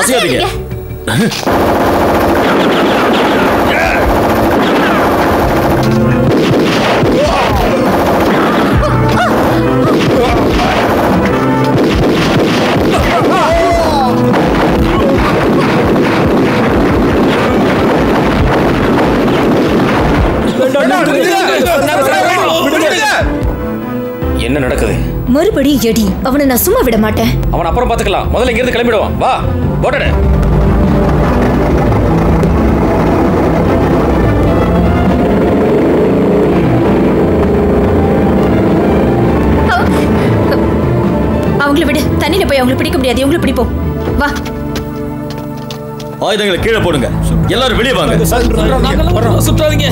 அசையாதீங்க என்ன நடக்குது? மறுபடியும் எடி அவனை நான் சும்மா விட மாட்டேன். அவன் அப்புறம் பாத்துக்கலாம் முதல்ல இங்க இருந்து கிளம்பிடுவான். வா போட்டட. அவங்கள விடு. தண்ணியில போய் அவங்கள பிடிக்க முடியாது. இவங்கள பிடிப்போம். வா. ஆயுதங்களை கீழே போடுங்க. எல்லாரும் வெளியே வாங்க. சுற்றாதீங்க.